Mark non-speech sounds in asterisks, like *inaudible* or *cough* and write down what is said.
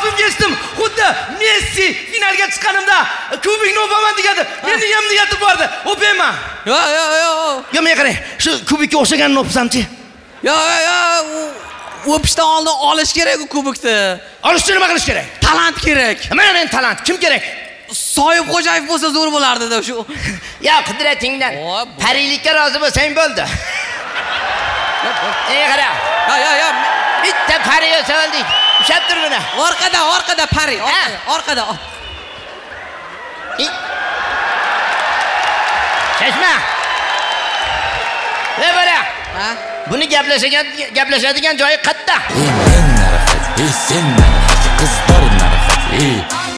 baxtimga eshitdim xuddi messi finalga chiqqanimda kubikni o'paman degandi. Meni ham niyatim bor edi o'payman yo'q yo'q yo'q yo. Menga qarang shu kubikka o'xshaganini o'psamchi yo'q yo'q yo'q o'pishdan oldin olish kerak u kubokni olish uchun nima qilish kerak? Talant kerak. Mana men talant. Kim kerak? Soyib xo'jayev bo'lsa zo'r bo'lardida shu. *laughs* Yo qudratingdan pariylikka rozi bo'lsang bo'ldi. *laughs* Ey qara yo'q yo'q yo'q bitta pariya soldik. Ushlab buni orqada orqada pari orqada orqada chashma ey bola. Ha? Buni gaplashadigan gaplashadigan joyi qayerda Sen